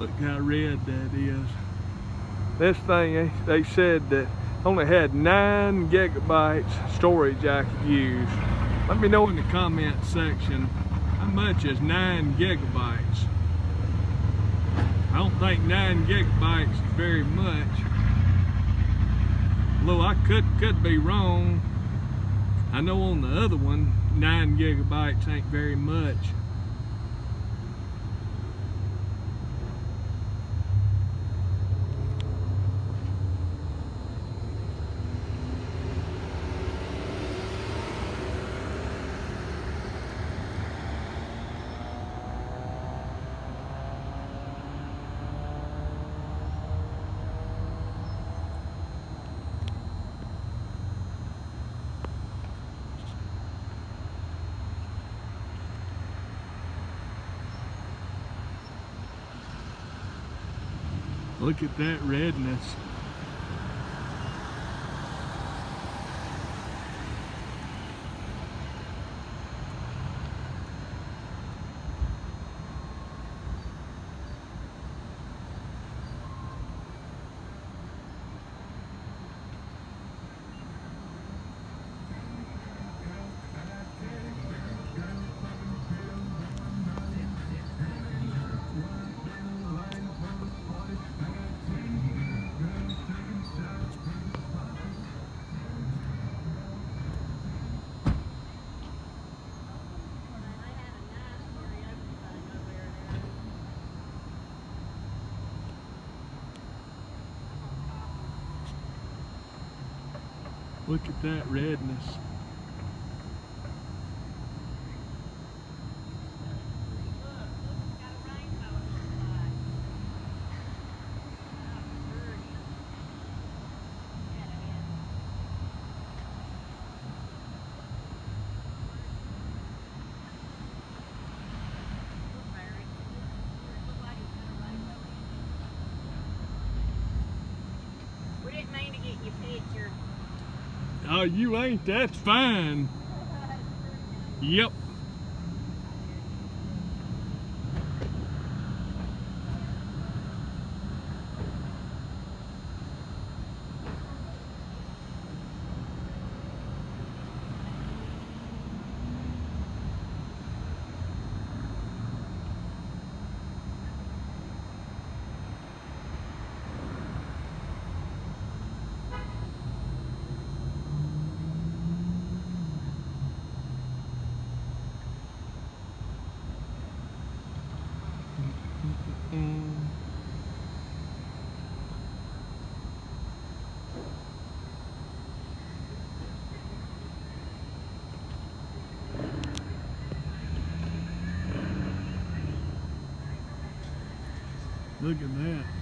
Look how red that is. This thing, eh, they said that only had nine gigabytes storage I could use. Let me know in the comment section how much is nine gigabytes. I don't think nine gigabytes is very much. Although I could could be wrong. I know on the other one, nine gigabytes ain't very much. Look at that redness. Look at that redness. Oh, you ain't, that's fine. Yep. Look at that.